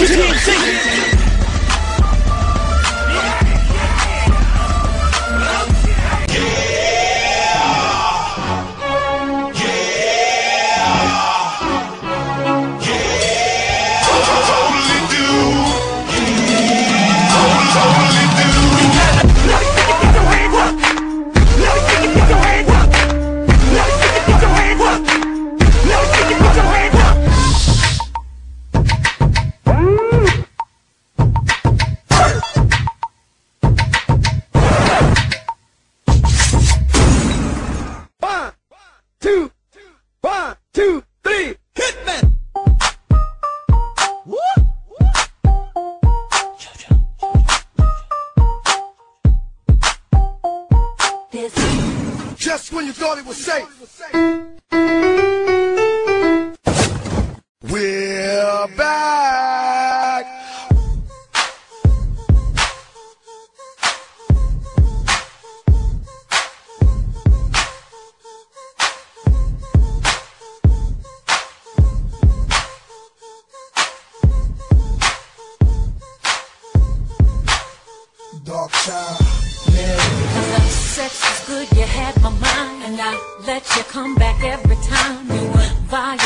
You can't take it. Two, two, one, two, three, hit me! Just when you thought it was safe. Dark yeah. Cause the sex is good, you had my mind. And I let you come back every time you were violent.